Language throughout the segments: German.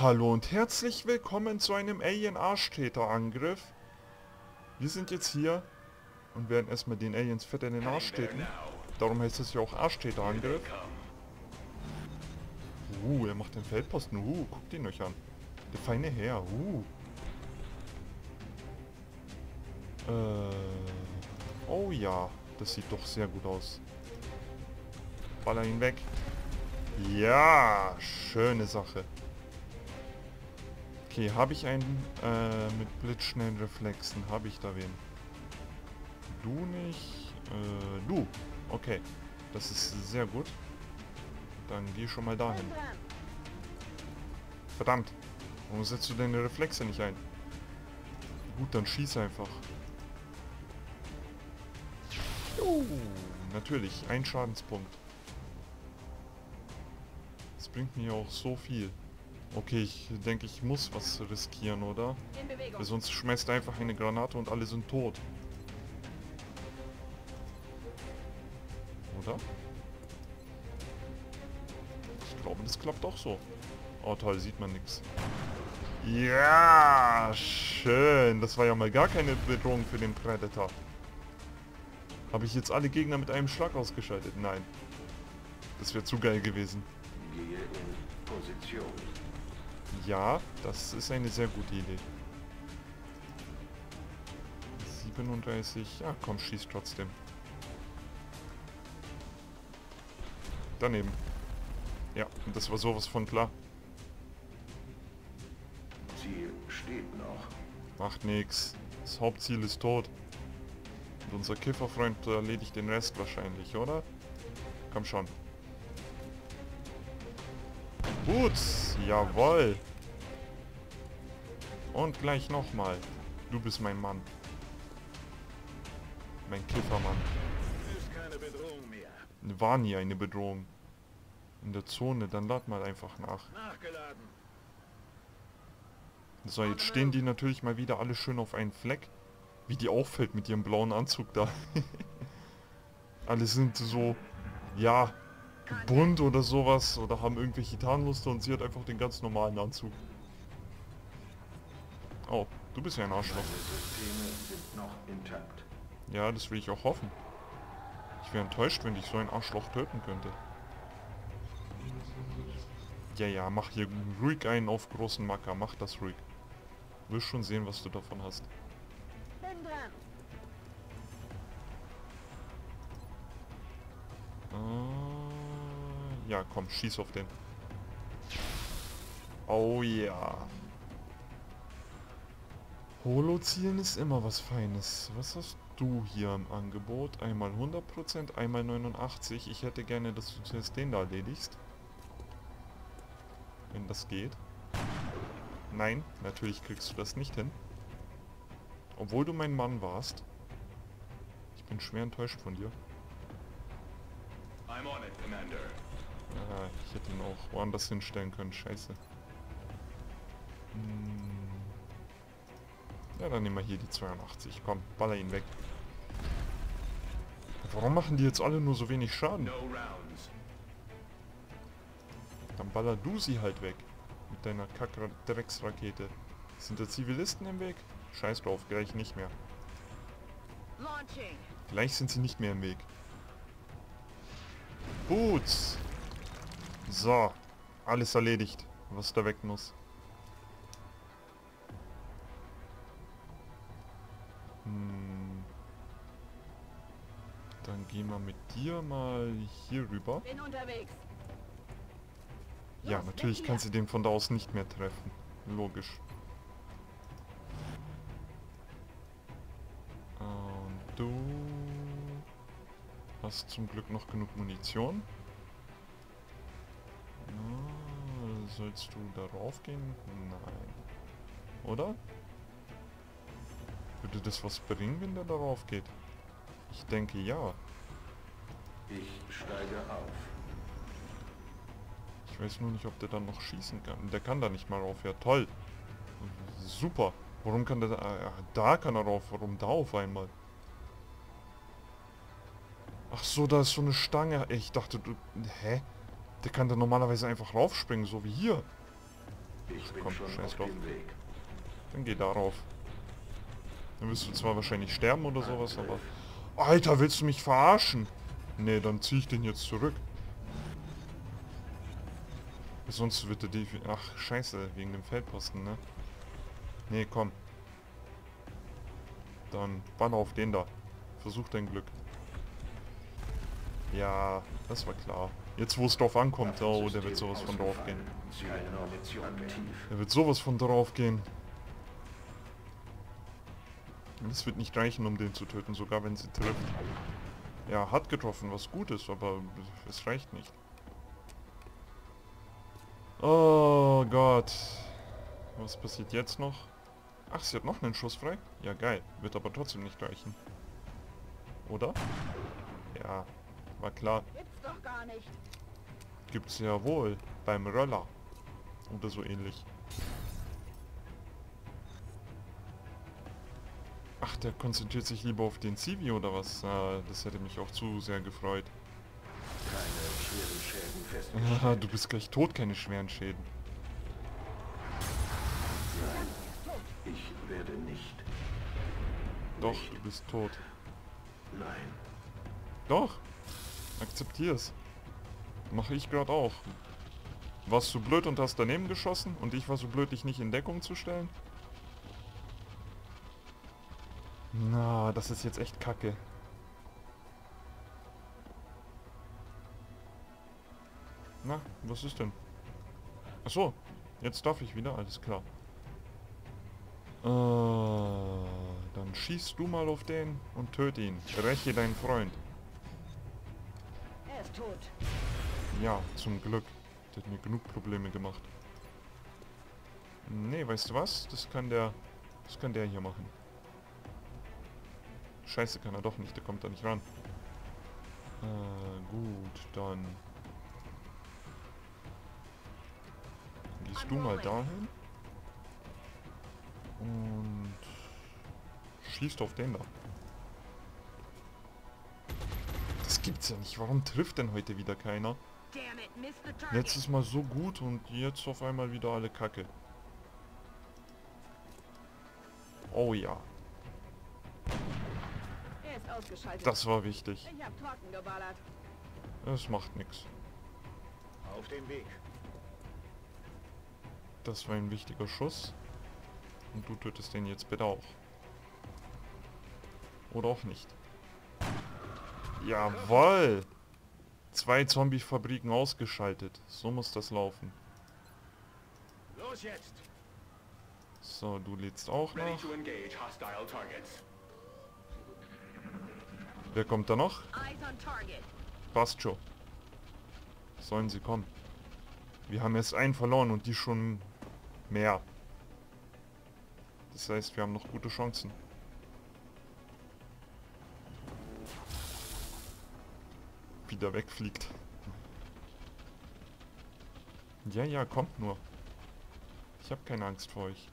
Hallo und herzlich willkommen zu einem Alien-Arschtreter-Angriff. Wir sind jetzt hier und werden erstmal den Aliens fett in den Arsch treten. Darum heißt es ja auch Arschtreter-Angriff. Uh, er macht den Feldposten. Uh, guckt ihn euch an. Der feine Herr. Uh. Äh, oh ja, das sieht doch sehr gut aus. Baller ihn weg. Ja, schöne Sache. Okay, habe ich einen äh, mit blitzschnellen Reflexen? Habe ich da wen? Du nicht? Äh, du. Okay, das ist sehr gut. Dann geh schon mal dahin. Verdammt. Warum setzt du deine Reflexe nicht ein? Gut, dann schieß einfach. Uh, natürlich, ein Schadenspunkt. Das bringt mir auch so viel. Okay, ich denke, ich muss was riskieren, oder? Sonst schmeißt einfach eine Granate und alle sind tot. Oder? Ich glaube, das klappt auch so. Oh toll, sieht man nichts. Ja, schön. Das war ja mal gar keine Bedrohung für den Predator. Habe ich jetzt alle Gegner mit einem Schlag ausgeschaltet? Nein. Das wäre zu geil gewesen. Position. Ja, das ist eine sehr gute Idee. 37. Ja, komm, schieß trotzdem. Daneben. Ja, das war sowas von klar. Ziel steht noch. Macht nix. Das Hauptziel ist tot. Und unser Kifferfreund erledigt den Rest wahrscheinlich, oder? Komm schon. Gut, jawoll. Und gleich nochmal. Du bist mein Mann. Mein Kiffermann. War nie eine Bedrohung. In der Zone, dann lad mal einfach nach. So, jetzt stehen die natürlich mal wieder alle schön auf einen Fleck. Wie die auffällt mit ihrem blauen Anzug da. alle sind so, ja, bunt oder sowas. Oder haben irgendwelche Tarnmuster und sie hat einfach den ganz normalen Anzug. Oh, du bist ja ein Arschloch. Ja, das will ich auch hoffen. Ich wäre enttäuscht, wenn ich so ein Arschloch töten könnte. Ja, ja, mach hier ruhig einen auf großen Macker. Mach das ruhig. Du wirst schon sehen, was du davon hast. Uh, ja, komm, schieß auf den. Oh ja. Holo-Zielen ist immer was Feines. Was hast du hier im Angebot? Einmal 100%, einmal 89%. Ich hätte gerne, dass du zuerst den da erledigst. Wenn das geht. Nein, natürlich kriegst du das nicht hin. Obwohl du mein Mann warst. Ich bin schwer enttäuscht von dir. I'm on it, Commander. Ah, ich hätte ihn auch woanders hinstellen können. Scheiße. Hm. Ja, dann nehmen wir hier die 82. Komm, baller ihn weg. Warum machen die jetzt alle nur so wenig Schaden? Dann baller du sie halt weg. Mit deiner Kack-Drecksrakete. Sind da Zivilisten im Weg? Scheiß drauf, gleich nicht mehr. Gleich sind sie nicht mehr im Weg. Boots! So, alles erledigt, was da weg muss. Dann gehen wir mit dir mal hier rüber. Ja, natürlich kannst du den von da aus nicht mehr treffen. Logisch. Und du hast zum Glück noch genug Munition. Sollst du darauf gehen? Nein. Oder? Würde das was bringen, wenn der darauf geht? Ich denke ja. Ich steige auf. Ich weiß nur nicht, ob der dann noch schießen kann. Der kann da nicht mal rauf. Ja, toll. Super. Warum kann der da... Äh, da kann er rauf. Warum da auf einmal? Ach so, da ist so eine Stange. Ich dachte, du... Hä? Der kann da normalerweise einfach raufspringen, so wie hier. Ich bin Komm, schon scheiß auf drauf. Dann geh darauf. Dann wirst du zwar wahrscheinlich sterben oder sowas, aber... Alter, willst du mich verarschen? Nee, dann zieh ich den jetzt zurück. Sonst wird er die... Ach, scheiße, wegen dem Feldposten, ne? Nee, komm. Dann banner auf den da. Versuch dein Glück. Ja, das war klar. Jetzt wo es drauf ankommt, oh, der wird sowas von drauf gehen. Der wird sowas von drauf gehen. Das wird nicht reichen, um den zu töten, sogar wenn sie trifft. Ja, hat getroffen, was gut ist, aber es reicht nicht. Oh Gott. Was passiert jetzt noch? Ach, sie hat noch einen Schuss frei? Ja, geil. Wird aber trotzdem nicht reichen. Oder? Ja, war klar. Gibt's doch gar nicht. Gibt's ja wohl. Beim Röller. Oder so ähnlich. Ach, der konzentriert sich lieber auf den Civi oder was? Ah, das hätte mich auch zu sehr gefreut. Keine schweren Schäden festgestellt. Ah, du bist gleich tot, keine schweren Schäden. Ich werde nicht. Doch, du bist tot. Nein. Doch. Akzeptier's. Mache ich gerade auch. Warst du blöd und hast daneben geschossen und ich war so blöd, dich nicht in Deckung zu stellen? Na, das ist jetzt echt kacke. Na, was ist denn? Ach so, jetzt darf ich wieder, alles klar. Äh, dann schießt du mal auf den und töte ihn. Räche deinen Freund. Tot. Ja, zum Glück. Der hat mir genug Probleme gemacht. Nee, weißt du was? Das kann der... Das kann der hier machen. Scheiße, kann er doch nicht. Der kommt da nicht ran. Äh, gut, dann... Gehst du mal dahin. Und... Schießt auf den da. Das gibt's ja nicht. Warum trifft denn heute wieder keiner? Letztes Mal so gut und jetzt auf einmal wieder alle Kacke. Oh ja, Er ist ausgeschaltet. das war wichtig. Es macht nichts. Auf dem Weg. Das war ein wichtiger Schuss. Und du tötest den jetzt bitte auch. Oder auch nicht. Jawoll! Zwei Zombie-Fabriken ausgeschaltet. So muss das laufen. Los jetzt! So, du lädst auch noch. Wer kommt da noch? Passt schon. Sollen sie kommen. Wir haben erst einen verloren und die schon mehr. Das heißt, wir haben noch gute Chancen. Wieder wegfliegt. Ja, ja, kommt nur. Ich habe keine Angst vor euch.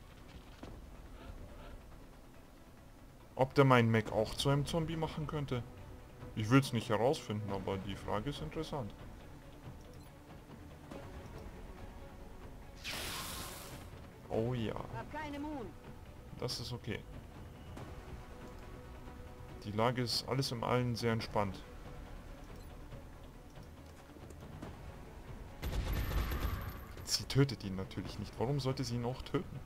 Ob der meinen Mac auch zu einem Zombie machen könnte? Ich will es nicht herausfinden, aber die Frage ist interessant. Oh ja, das ist okay. Die Lage ist alles im Allen sehr entspannt. Sie tötet ihn natürlich nicht. Warum sollte sie ihn auch töten?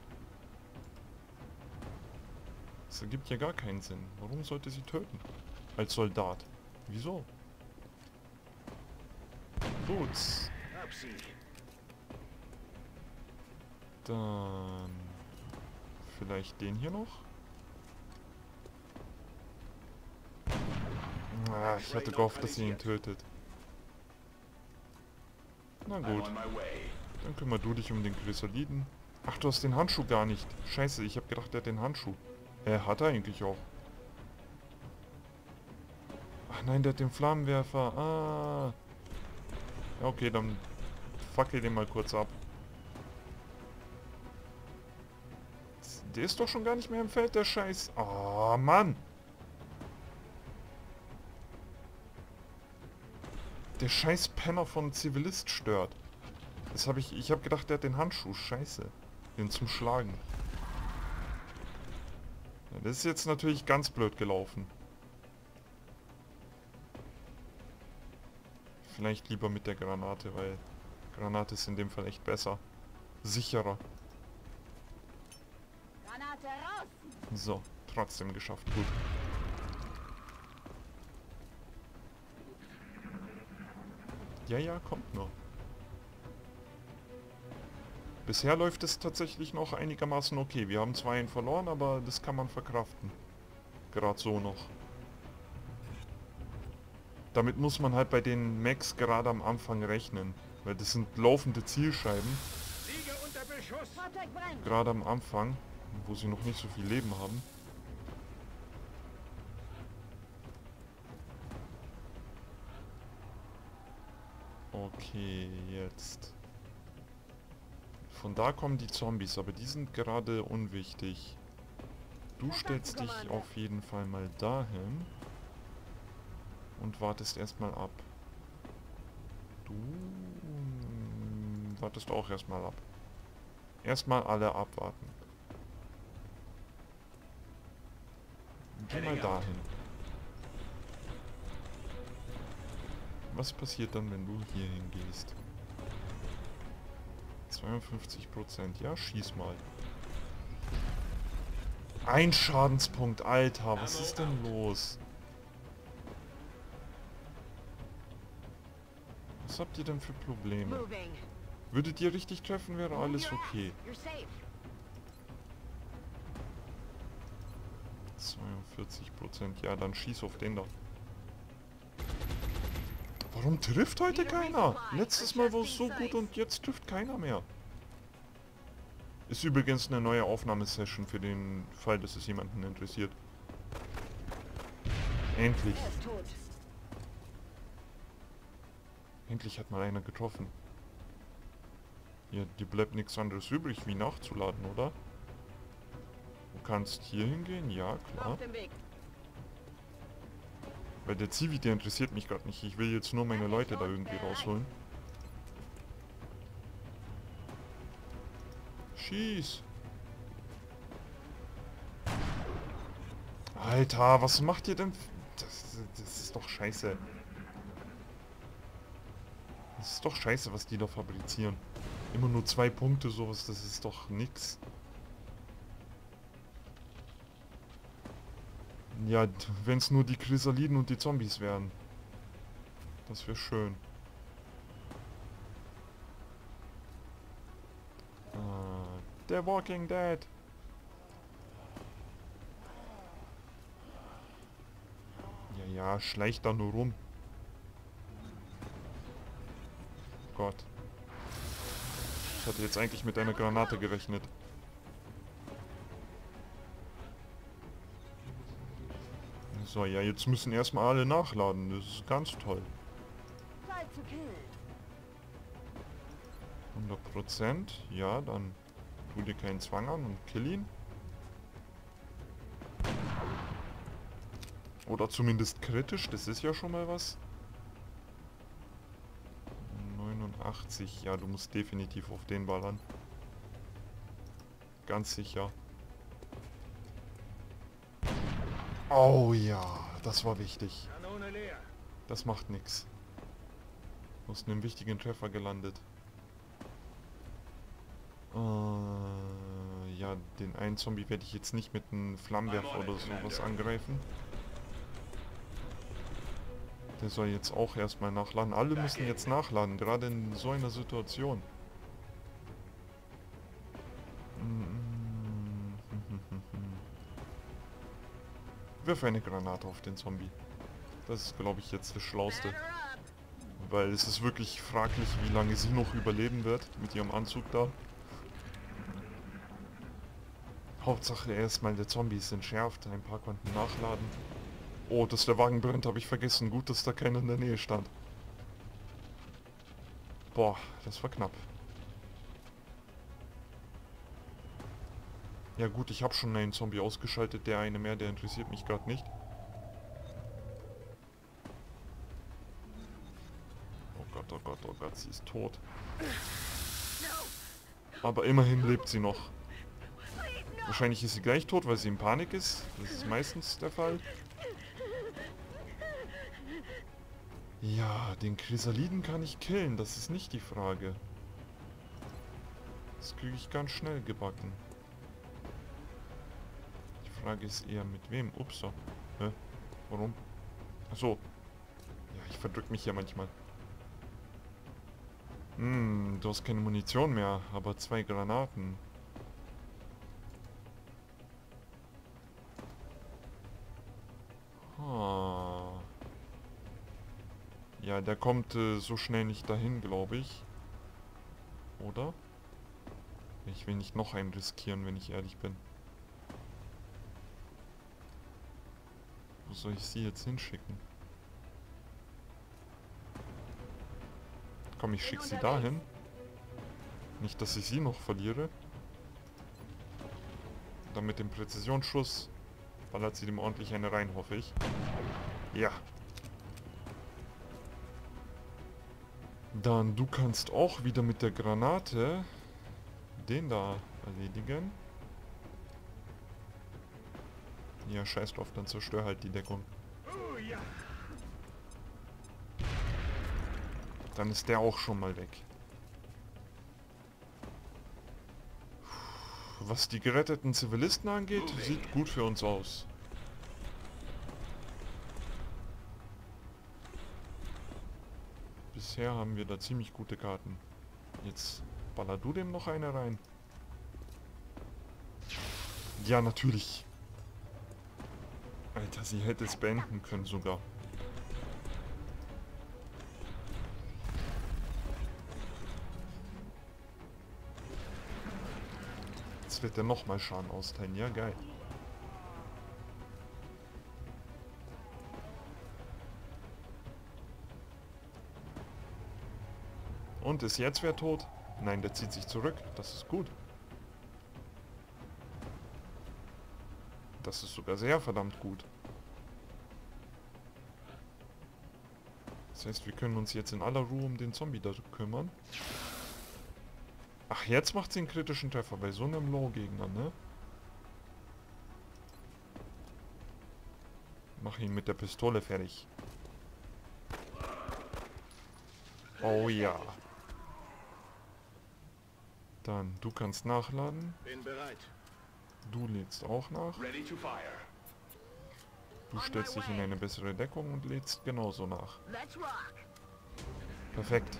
Das ergibt ja gar keinen Sinn. Warum sollte sie töten? Als Soldat. Wieso? Gut. Dann vielleicht den hier noch. Ah, ich hatte gehofft, dass sie ihn tötet. Na gut. Dann kümmer du dich um den Chrysaliden. Ach, du hast den Handschuh gar nicht. Scheiße, ich habe gedacht, er hat den Handschuh. Er hat er eigentlich auch. Ach nein, der hat den Flammenwerfer. Ah. Ja, okay, dann fackel den mal kurz ab. Der ist doch schon gar nicht mehr im Feld, der Scheiß. Oh, Mann. Der scheiß Penner von Zivilist stört. Das habe ich... Ich habe gedacht, der hat den Handschuh. Scheiße. Den zum Schlagen. Ja, das ist jetzt natürlich ganz blöd gelaufen. Vielleicht lieber mit der Granate, weil Granate ist in dem Fall echt besser. Sicherer. Granate raus! So, trotzdem geschafft. Gut. Ja, ja, kommt nur. Bisher läuft es tatsächlich noch einigermaßen okay. Wir haben zwar einen verloren, aber das kann man verkraften. Gerade so noch. Damit muss man halt bei den Max gerade am Anfang rechnen. Weil das sind laufende Zielscheiben. Gerade am Anfang, wo sie noch nicht so viel Leben haben. Okay, jetzt. Von da kommen die Zombies, aber die sind gerade unwichtig. Du stellst dich auf jeden Fall mal dahin. Und wartest erstmal ab. Du mm, wartest auch erstmal ab. Erstmal alle abwarten. Geh mal dahin. Was passiert dann, wenn du hier hingehst? 52%. Ja, schieß mal. Ein Schadenspunkt, Alter. Was ist denn los? Was habt ihr denn für Probleme? Würdet ihr richtig treffen, wäre alles okay. You're safe. 42%. Ja, dann schieß auf den da. Warum trifft heute keiner? Letztes Mal war es so gut und jetzt trifft keiner mehr. Ist übrigens eine neue Aufnahmesession für den Fall, dass es jemanden interessiert. Endlich. Endlich hat mal einer getroffen. Ja, dir bleibt nichts anderes übrig, wie nachzuladen, oder? Du kannst hier hingehen, ja, klar. Weil der Zivi, der interessiert mich gerade nicht. Ich will jetzt nur meine Leute da irgendwie rausholen. Schieß! Alter, was macht ihr denn? Das, das ist doch scheiße. Das ist doch scheiße, was die da fabrizieren. Immer nur zwei Punkte, sowas, das ist doch nix. Ja, wenn es nur die Chrysaliden und die Zombies wären. Das wäre schön. Ah, der Walking Dead. Ja, ja, schleicht da nur rum. Gott. Ich hatte jetzt eigentlich mit einer Granate gerechnet. So, ja, jetzt müssen erstmal alle nachladen. Das ist ganz toll. Zeit zu killen. 100 Prozent. Ja, dann tu dir keinen Zwang an und kill ihn. Oder zumindest kritisch, das ist ja schon mal was. 89, ja, du musst definitiv auf den ballern. Ganz sicher. Oh ja, das war wichtig. Das macht nix. Du hast einen wichtigen Treffer gelandet. Äh, ja, den einen Zombie werde ich jetzt nicht mit einem Flammenwerfer oder sowas angreifen. Der soll jetzt auch erstmal nachladen. Alle müssen jetzt nachladen, gerade in so einer Situation. Wirf eine Granate auf den Zombie. Das ist, glaube ich, jetzt das Schlauste. Weil es ist wirklich fraglich, wie lange sie noch überleben wird mit ihrem Anzug da. Hauptsache erstmal der Zombie ist entschärft, ein paar konnten nachladen. Oh, dass der Wagen brennt, habe ich vergessen. Gut, dass da keiner in der Nähe stand. Boah, das war knapp. Ja gut, ich habe schon einen Zombie ausgeschaltet, der eine mehr, der interessiert mich gerade nicht. Oh Gott, oh Gott, oh Gott, sie ist tot. Aber immerhin lebt sie noch. Wahrscheinlich ist sie gleich tot, weil sie in Panik ist. Das ist meistens der Fall. Ja, den Chrysaliden kann ich killen, das ist nicht die Frage. Das kriege ich ganz schnell gebacken. Frage ist eher mit wem. Ups. Hä? Warum? Achso. Ja, ich verdrück mich ja manchmal. Hm, du hast keine Munition mehr, aber zwei Granaten. Ah. Ja, der kommt äh, so schnell nicht dahin, glaube ich. Oder? Ich will nicht noch einen riskieren, wenn ich ehrlich bin. Wo soll ich sie jetzt hinschicken? Komm, ich schicke sie dahin. Nicht, dass ich sie noch verliere. Dann mit dem Präzisionsschuss ballert sie dem ordentlich eine rein, hoffe ich. Ja. Dann du kannst auch wieder mit der Granate den da erledigen. Ja, scheiß drauf, dann zerstör halt die Deckung. Dann ist der auch schon mal weg. Was die geretteten Zivilisten angeht, sieht gut für uns aus. Bisher haben wir da ziemlich gute Karten. Jetzt baller du dem noch eine rein. Ja, natürlich. Alter, sie hätte es beenden können sogar. Jetzt wird er nochmal Schaden austeilen. Ja, geil. Und ist jetzt wer tot? Nein, der zieht sich zurück. Das ist gut. Das ist sogar sehr verdammt gut. Das heißt, wir können uns jetzt in aller Ruhe um den Zombie da kümmern. Ach, jetzt macht sie einen kritischen Treffer bei so einem Low-Gegner, ne? Mach ihn mit der Pistole fertig. Oh ja. Dann, du kannst nachladen. Bin bereit. Du lädst auch nach. Du stellst dich in eine bessere Deckung und lädst genauso nach. Perfekt.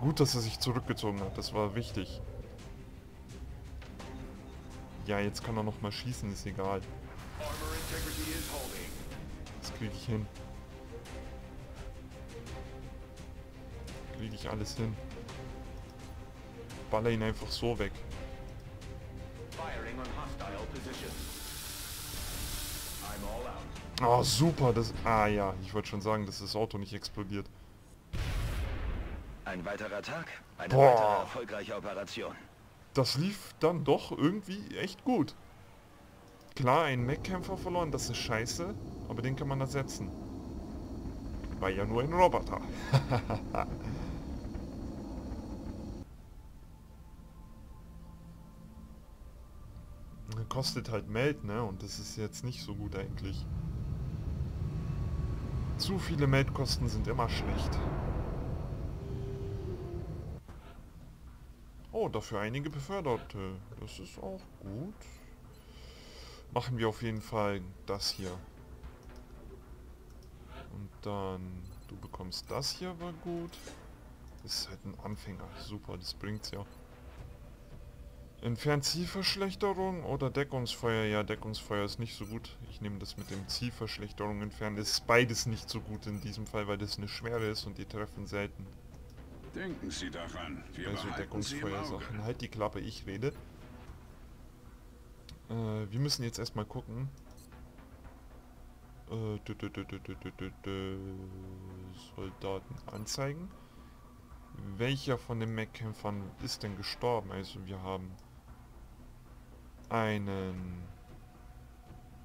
Gut, dass er sich zurückgezogen hat. Das war wichtig. Ja, jetzt kann er noch mal schießen, ist egal. Das kriege ich hin. Kriege ich alles hin. Baller ihn einfach so weg. Oh, super. Das, ah ja, ich wollte schon sagen, dass das Auto nicht explodiert. Ein weiterer Tag, eine Boah. weitere erfolgreiche Operation. Das lief dann doch irgendwie echt gut. Klar, einen Mech-Kämpfer verloren, das ist scheiße, aber den kann man ersetzen. War ja nur ein Roboter. Kostet halt Meld, ne? Und das ist jetzt nicht so gut eigentlich. Zu viele Meldkosten sind immer schlecht. Oh, dafür einige Beförderte. Das ist auch gut. Machen wir auf jeden Fall das hier. Und dann, du bekommst das hier, war gut. Das ist halt ein Anfänger. Super, das bringt's ja. Entfernt Zielverschlechterung oder Deckungsfeuer? Ja, Deckungsfeuer ist nicht so gut. Ich nehme das mit dem Zielverschlechterung entfernen. Es ist beides nicht so gut in diesem Fall, weil das eine Schwere ist und die treffen selten. Denken Sie daran. Wir also Deckungsfeuersachen. Halt die Klappe, ich rede. Äh, wir müssen jetzt erstmal gucken. Äh, Soldaten anzeigen. Welcher von den Mechkämpfern ist denn gestorben? Also wir haben einen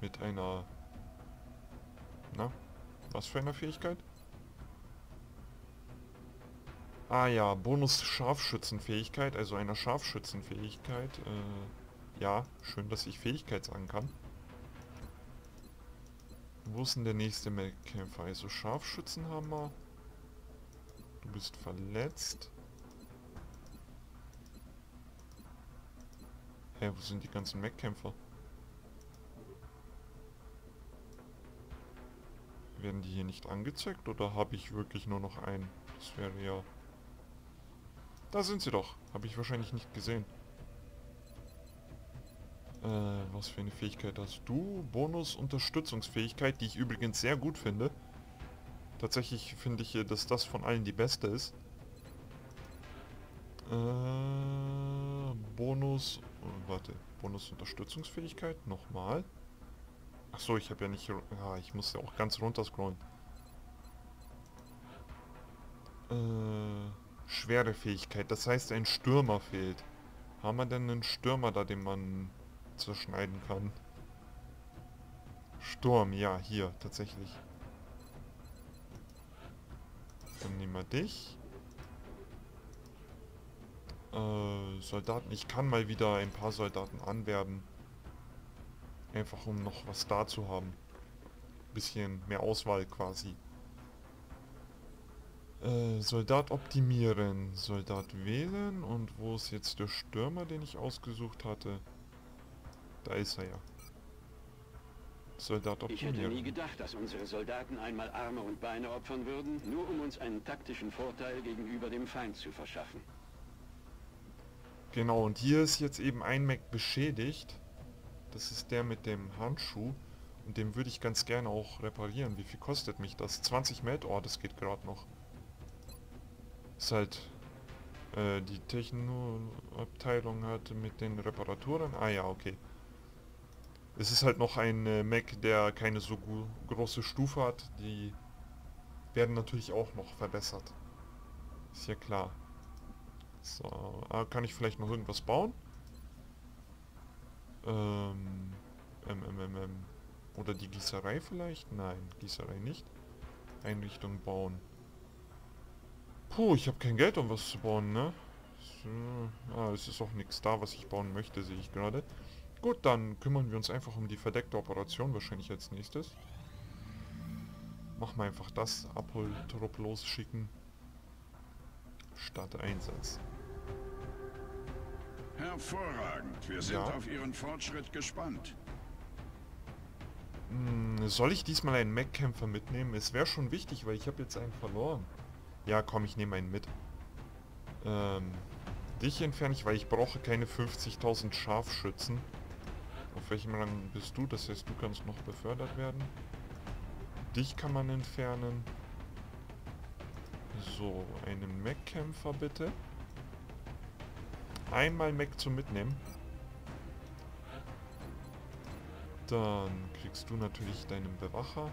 mit einer... Na? Was für einer Fähigkeit? Ah ja, Bonus Scharfschützenfähigkeit, also einer Scharfschützenfähigkeit. Äh, ja, schön, dass ich Fähigkeit sagen kann. Wo ist denn der nächste Kämpfer? Also Scharfschützen haben wir. Du bist verletzt. Hä, wo sind die ganzen Mech-Kämpfer? Werden die hier nicht angezeigt oder habe ich wirklich nur noch einen? Das wäre ja... Da sind sie doch. Habe ich wahrscheinlich nicht gesehen. Äh, was für eine Fähigkeit hast du? Bonus Unterstützungsfähigkeit, die ich übrigens sehr gut finde. Tatsächlich finde ich, dass das von allen die beste ist. Äh, Bonus... Oh, warte. Bonus Unterstützungsfähigkeit. Nochmal. Achso, ich habe ja nicht... Ja, ich muss ja auch ganz runter scrollen. Äh, schwere Fähigkeit. Das heißt, ein Stürmer fehlt. Haben wir denn einen Stürmer da, den man zerschneiden kann? Sturm, ja, hier, tatsächlich. Dann nehmen wir dich. Äh, Soldaten. Ich kann mal wieder ein paar Soldaten anwerben. Einfach um noch was da zu haben. Bisschen mehr Auswahl quasi. Äh, Soldat optimieren. Soldat wählen. Und wo ist jetzt der Stürmer, den ich ausgesucht hatte? Da ist er ja. Soldat Ich hätte nie optimieren. gedacht, dass unsere Soldaten einmal Arme und Beine opfern würden, nur um uns einen taktischen Vorteil gegenüber dem Feind zu verschaffen. Genau, und hier ist jetzt eben ein Mac beschädigt. Das ist der mit dem Handschuh. Und den würde ich ganz gerne auch reparieren. Wie viel kostet mich das? 20 Met? Oh, das geht gerade noch. Ist halt... Äh, die Techno-Abteilung hat mit den Reparaturen... Ah ja, okay. Es ist halt noch ein äh, Mac, der keine so große Stufe hat. Die werden natürlich auch noch verbessert. Ist ja klar. So, ah, kann ich vielleicht noch irgendwas bauen? Ähm, ähm, ähm, ähm. Oder die Gießerei vielleicht? Nein, Gießerei nicht. Einrichtung bauen. Puh, ich habe kein Geld, um was zu bauen, ne? So, ah, es ist auch nichts da, was ich bauen möchte, sehe ich gerade. Gut, dann kümmern wir uns einfach um die verdeckte Operation wahrscheinlich als nächstes. Machen wir einfach das, Abholtrupp losschicken. Statt Einsatz. Hervorragend. Wir sind Ja. auf Ihren Fortschritt gespannt. Hm, soll ich diesmal einen Mech-Kämpfer mitnehmen? Es wäre schon wichtig, weil ich habe jetzt einen verloren. Ja, komm, ich nehme einen mit. Ähm, dich entferne ich, weil ich brauche keine 50.000 Scharfschützen. Auf welchem Rang bist du? Das heißt, du kannst noch befördert werden. Dich kann man entfernen. So, einen Mech-Kämpfer bitte. Einmal Mech zum Mitnehmen. Dann kriegst du natürlich deinen Bewacher.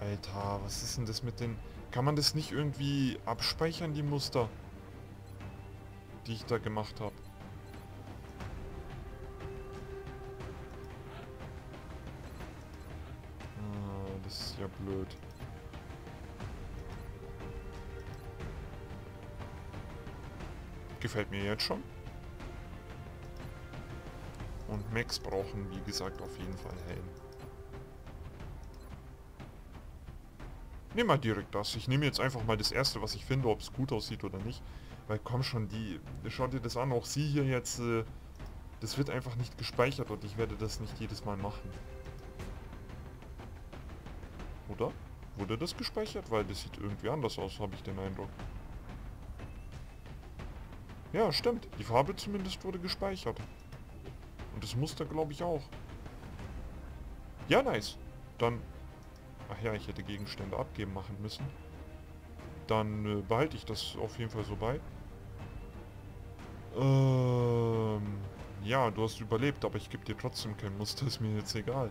Alter, was ist denn das mit den... Kann man das nicht irgendwie abspeichern, die Muster? Die ich da gemacht habe. Ah, das ist ja blöd. Gefällt mir jetzt schon. Und Max brauchen, wie gesagt, auf jeden Fall Helm. Nimm mal direkt das. Ich nehme jetzt einfach mal das erste, was ich finde, ob es gut aussieht oder nicht. Weil komm schon, die... Schau dir das an, auch sie hier jetzt... Äh, das wird einfach nicht gespeichert und ich werde das nicht jedes Mal machen. Oder? Wurde das gespeichert? Weil das sieht irgendwie anders aus, habe ich den Eindruck. Ja, stimmt. Die Farbe zumindest wurde gespeichert. Und das Muster glaube ich auch. Ja, nice. Dann... Ach ja, ich hätte Gegenstände abgeben machen müssen. Dann äh, behalte ich das auf jeden Fall so bei. Ähm... Ja, du hast überlebt, aber ich gebe dir trotzdem kein Muster, ist mir jetzt egal.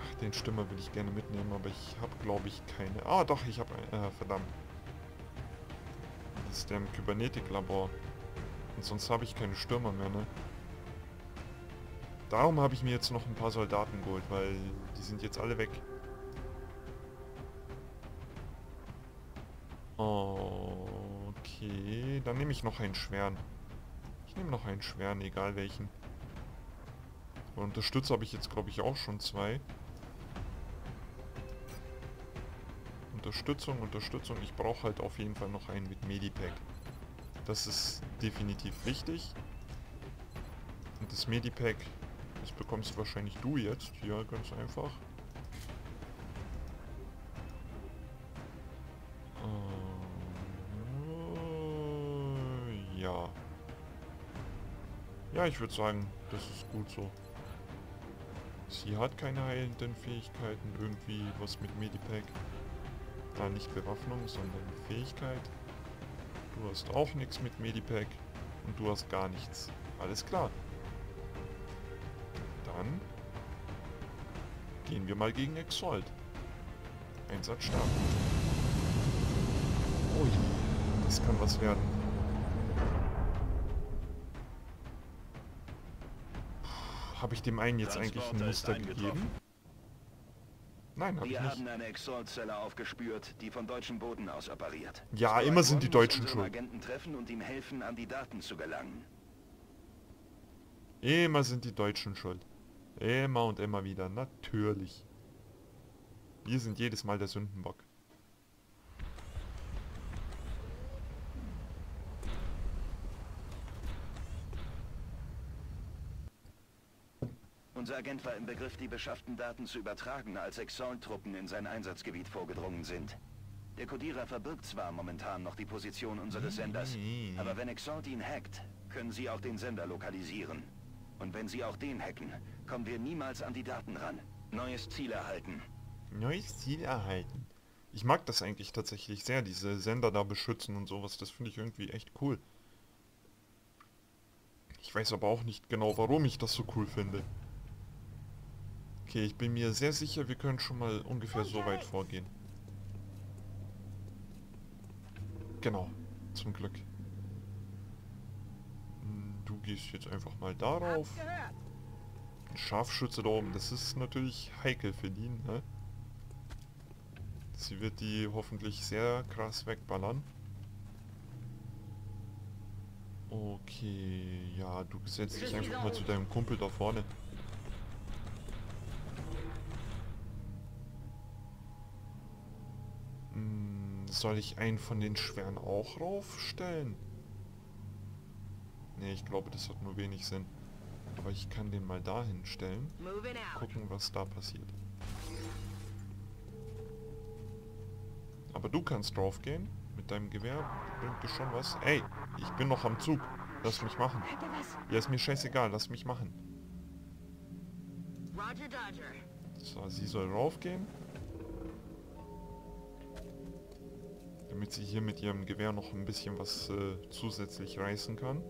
Ach, den Stimmer will ich gerne mitnehmen, aber ich habe glaube ich keine... Ah, doch, ich habe... Äh, verdammt. Das ist der im Kybernetik-Labor. Und sonst habe ich keine Stürmer mehr, ne? Darum habe ich mir jetzt noch ein paar Soldaten geholt, weil die sind jetzt alle weg. Oh, ich noch einen schweren. Ich nehme noch einen schweren, egal welchen. Und Unterstützer habe ich jetzt, glaube ich, auch schon zwei. Unterstützung, Unterstützung. Ich brauche halt auf jeden Fall noch einen mit Medipack. Das ist definitiv wichtig. Und das Medipack, das bekommst wahrscheinlich du jetzt. Ja, ganz einfach. Äh, ja. Ja, ich würde sagen, das ist gut so. Sie hat keine heilenden Fähigkeiten, irgendwie was mit Medipack. Da nicht Bewaffnung, sondern Fähigkeit. Du hast auch nichts mit Medipack und du hast gar nichts. Alles klar. Dann gehen wir mal gegen Exalt. Einsatz starten. Ui, das kann was werden. Habe ich dem einen jetzt eigentlich ein Muster gegeben? Nein, ich Wir nicht. haben eine Exalt-Zelle aufgespürt, die von deutschem Boden aus operiert. Ja, immer sind die Deutschen schuld. Agenten treffen und ihm helfen, an die Daten zu gelangen. Immer sind die Deutschen schuld. Immer und immer wieder. Natürlich. Wir sind jedes Mal der Sündenbock. Unser Agent war im Begriff, die beschafften Daten zu übertragen, als Exalt-Truppen in sein Einsatzgebiet vorgedrungen sind. Der Kodierer verbirgt zwar momentan noch die Position unseres Senders, aber wenn Exalt ihn hackt, können sie auch den Sender lokalisieren. Und wenn sie auch den hacken, kommen wir niemals an die Daten ran. Neues Ziel erhalten. Neues Ziel erhalten. Ich mag das eigentlich tatsächlich sehr, diese Sender da beschützen und sowas. Das finde ich irgendwie echt cool. Ich weiß aber auch nicht genau, warum ich das so cool finde. Okay, ich bin mir sehr sicher, wir können schon mal ungefähr so weit vorgehen. Genau, zum Glück. Hm, Du gehst jetzt einfach mal darauf. Ein Scharfschütze da oben, das ist natürlich heikel für die, ne? Sie wird die hoffentlich sehr krass wegballern. Okay, ja, du setzt dich einfach mal zu deinem Kumpel da vorne. Soll ich einen von den Schweren auch raufstellen? Ne, ich glaube, das hat nur wenig Sinn. Aber ich kann den mal dahin stellen. Gucken, was da passiert. Aber du kannst draufgehen. Mit deinem Gewehr bringt dir schon was. Ey, ich bin noch am Zug. Lass mich machen. Ja, ist mir scheißegal. Lass mich machen. So, sie soll raufgehen. Damit sie hier mit ihrem Gewehr noch ein bisschen was äh, zusätzlich reißen kann.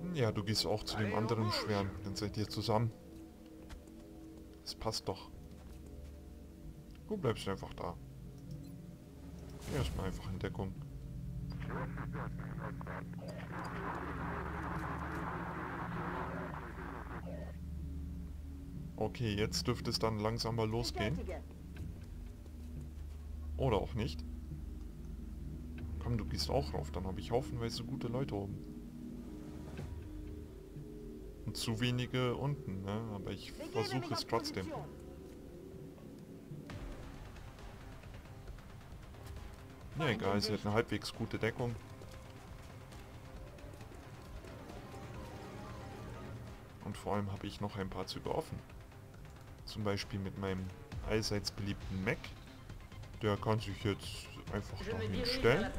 Hm, Ja, du gehst auch zu dem anderen Schweren. Dann seid ihr zusammen. Das passt doch. Du bleibst einfach da. Erstmal einfach in Deckung. Okay, jetzt dürfte es dann langsam mal losgehen. Oder auch nicht. Komm, du gehst auch rauf, dann habe ich haufenweise gute Leute oben. Und zu wenige unten, ne? Aber ich versuche es trotzdem. Ja, egal, sie hat eine halbwegs gute Deckung. Und vor allem habe ich noch ein paar Züge offen. Zum Beispiel mit meinem allseits beliebten Mac. Der kann sich jetzt einfach dahin stellen,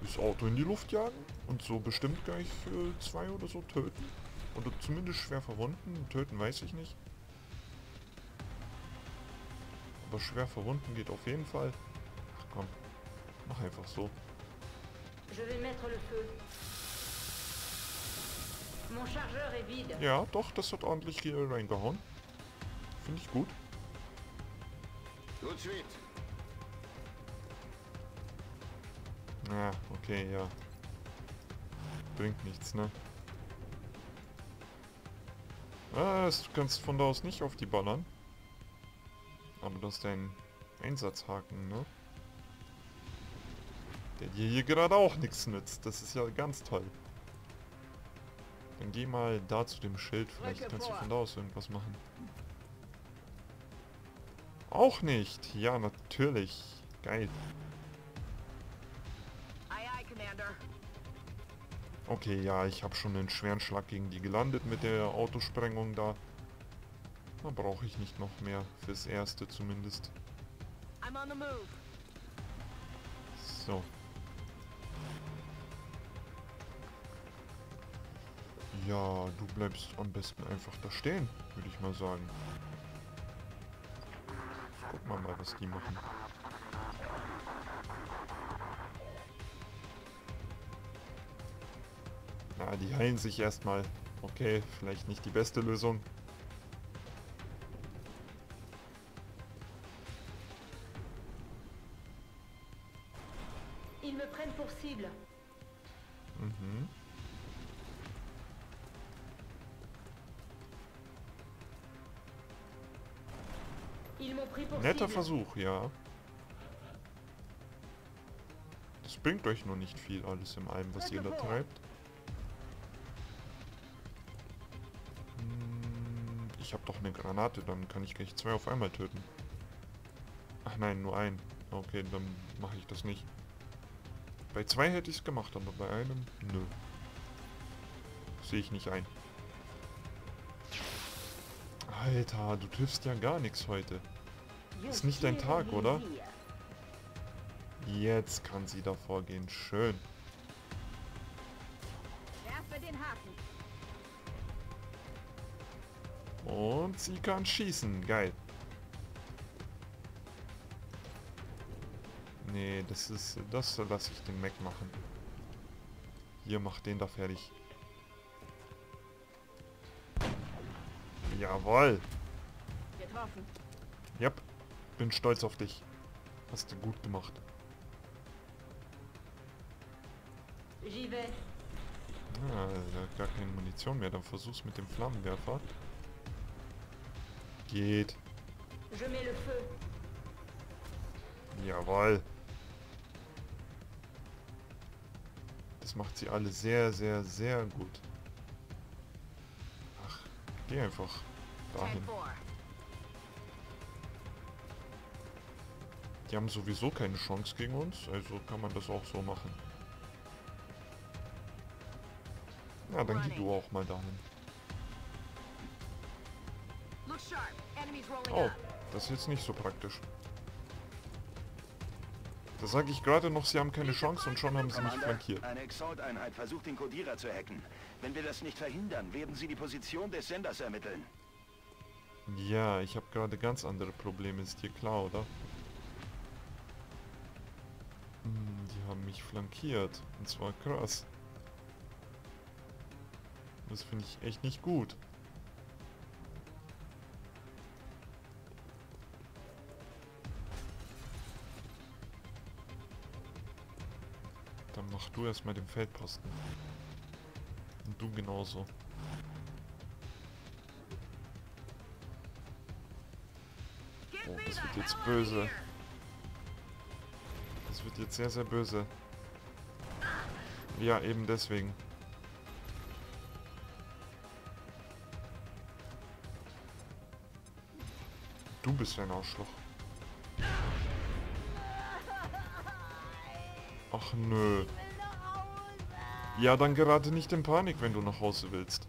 das Auto in die Luft jagen und so bestimmt gleich äh, zwei oder so töten. Oder zumindest schwer verwunden. Töten weiß ich nicht. Aber schwer verwunden geht auf jeden Fall. Ach komm, mach einfach so. Je vais mettre le feu. Mon chargeur est vide. Ja, doch, das hat ordentlich hier reingehauen. Finde ich gut. Ja, okay, ja. Bringt nichts, ne? Ah, das- du kannst von da aus nicht auf die ballern. Aber du hast deinen Einsatzhaken, ne? Der dir hier gerade auch nichts nützt. Das ist ja ganz toll. Dann geh mal da zu dem Schild. Vielleicht kannst du von da aus irgendwas machen. Auch nicht. Ja, natürlich. Geil. Okay, ja, ich habe schon einen schweren Schlag gegen die gelandet mit der Autosprengung da. Da brauche ich nicht noch mehr, fürs Erste zumindest. So. Ja, du bleibst am besten einfach da stehen, würde ich mal sagen. Guck mal mal, was die machen. Na, die heilen sich erstmal. Okay, vielleicht nicht die beste Lösung. Ils me prennent pour cible. Mhm. Netter. Versuch, ja. Das bringt euch nur nicht viel alles im allem, was ihr da treibt. Ich habe doch eine Granate, dann kann ich gleich zwei auf einmal töten. Ach nein, nur ein. Okay, dann mache ich das nicht. Bei zwei hätte ich es gemacht, aber bei einem, nö. Sehe ich nicht ein. Alter, du triffst ja gar nichts heute. Ist nicht dein Tag, oder? Jetzt kann sie davor gehen. Schön. Und sie kann schießen. Geil. Nee, das ist... Das lasse ich den Mac machen. Hier, mach den da fertig. Jawoll. Getroffen. Yep. Bin stolz auf dich. Hast du gut gemacht. Ah, gar keine Munition mehr. Dann versuch's mit dem Flammenwerfer. Geht. Jawohl. Das macht sie alle sehr, sehr, sehr gut. Ach, geh einfach dahin. Die haben sowieso keine Chance gegen uns, also kann man das auch so machen. Na, dann geh du auch mal dahin. Look sharp. Oh, das ist jetzt nicht so praktisch. Da sage ich gerade noch, sie haben keine Chance und schon haben sie mich flankiert. eine Exalt-Einheit versucht, den Kodierer zu hacken. Wenn wir das nicht verhindern, werden sie die Position des Senders ermitteln. Ja, ich habe gerade ganz andere Probleme, ist dir klar, oder? Hm, die haben mich flankiert. Und zwar krass. Das finde ich echt nicht gut. Mach du erstmal den Feldposten. Und du genauso. Oh, das wird jetzt böse. Das wird jetzt sehr, sehr böse. Ja, eben deswegen. Du bist ein Arschloch. Ach nö. Ja, dann gerate nicht in Panik, wenn du nach Hause willst.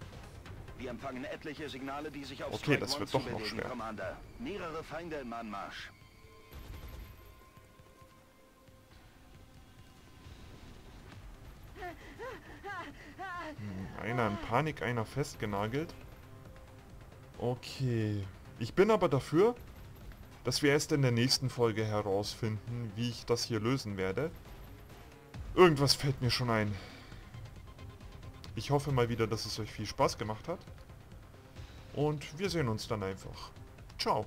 Wir empfangen etliche Signale, die sich auf Okay, das wird doch noch schwer. Commander. Mehrere Feinde im Anmarsch. Einer in Panik, einer festgenagelt. Okay. Ich bin aber dafür, dass wir erst in der nächsten Folge herausfinden, wie ich das hier lösen werde. Irgendwas fällt mir schon ein. Ich hoffe mal wieder, dass es euch viel Spaß gemacht hat. Und wir sehen uns dann einfach. Ciao.